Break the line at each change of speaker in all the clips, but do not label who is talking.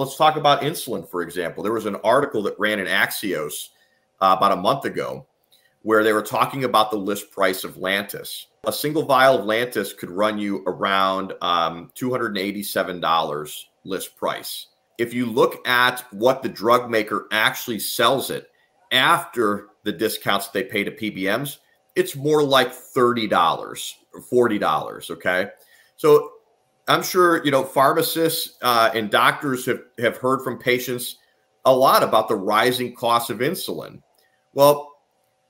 Let's talk about insulin, for example. There was an article that ran in Axios uh, about a month ago where they were talking about the list price of Lantus. A single vial of Lantus could run you around um, $287 list price. If you look at what the drug maker actually sells it after the discounts they pay to PBMs, it's more like $30 $40. Okay. So I'm sure, you know, pharmacists uh, and doctors have, have heard from patients a lot about the rising cost of insulin. Well,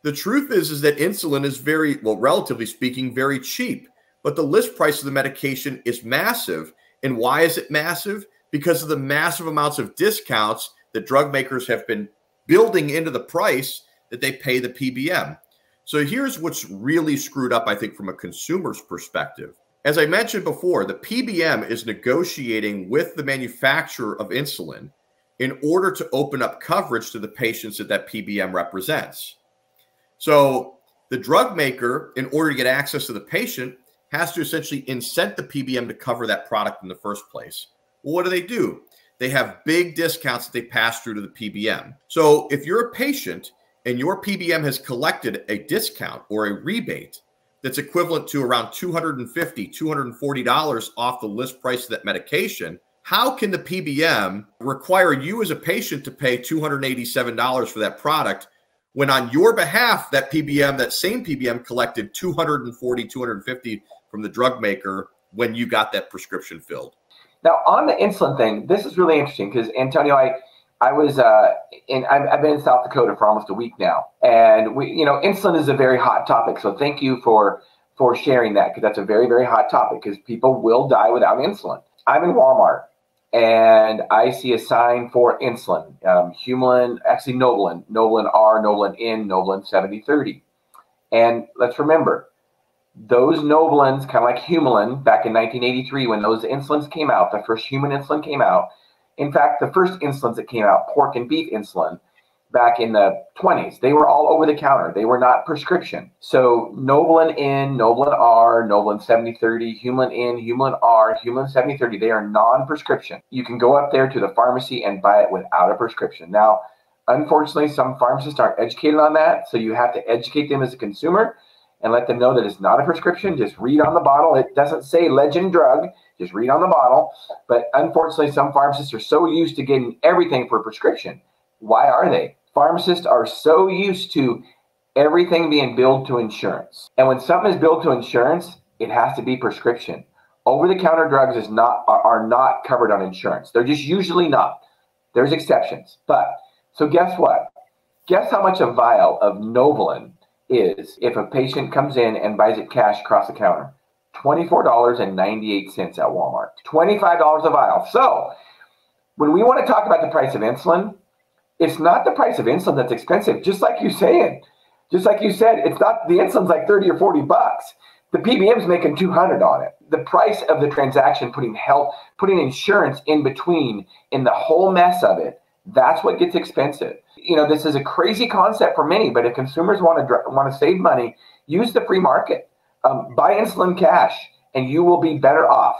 the truth is, is that insulin is very, well, relatively speaking, very cheap, but the list price of the medication is massive. And why is it massive? Because of the massive amounts of discounts that drug makers have been building into the price that they pay the PBM. So here's what's really screwed up, I think, from a consumer's perspective. As I mentioned before, the PBM is negotiating with the manufacturer of insulin in order to open up coverage to the patients that that PBM represents. So the drug maker, in order to get access to the patient, has to essentially incent the PBM to cover that product in the first place. Well, what do they do? They have big discounts that they pass through to the PBM. So if you're a patient and your PBM has collected a discount or a rebate that's equivalent to around $250, $240 off the list price of that medication, how can the PBM require you as a patient to pay $287 for that product when on your behalf that PBM, that same PBM collected 240, 250 from the drug maker when you got that prescription filled?
Now, on the insulin thing, this is really interesting because Antonio, I I was uh, in. I've, been in South Dakota for almost a week now, and we, you know, insulin is a very hot topic. So thank you for for sharing that because that's a very very hot topic because people will die without insulin. I'm in Walmart and I see a sign for insulin, um, Humulin, actually Novolin, Novolin R, Novolin N, Novolin 7030. And let's remember, those Novolins, kind of like Humulin, back in 1983 when those insulins came out, the first human insulin came out. In fact, the first insulins that came out, pork and beef insulin, back in the 20s. They were all over the counter. They were not prescription. So Novolin N, Novolin R, Novolin 7030, Humulin N, Humulin R, Humulin 7030, they are non-prescription. You can go up there to the pharmacy and buy it without a prescription. Now, unfortunately, some pharmacists aren't educated on that. So you have to educate them as a consumer and let them know that it's not a prescription. Just read on the bottle. It doesn't say legend drug. Just read on the bottle. But unfortunately, some pharmacists are so used to getting everything for a prescription. Why are they? pharmacists are so used to everything being billed to insurance. And when something is billed to insurance, it has to be prescription. Over the counter drugs is not are, are not covered on insurance. They're just usually not. There's exceptions. But so guess what? Guess how much a vial of Novolin is if a patient comes in and buys it cash across the counter? $24.98 at Walmart. $25 a vial. So when we want to talk about the price of insulin, it's not the price of insulin that's expensive. Just like you said, just like you said, it's not the insulin's like 30 or 40 bucks. The PBM's making 200 on it. The price of the transaction, putting health, putting insurance in between in the whole mess of it, that's what gets expensive. You know, this is a crazy concept for many, but if consumers want to want to save money, use the free market. Um, buy insulin cash, and you will be better off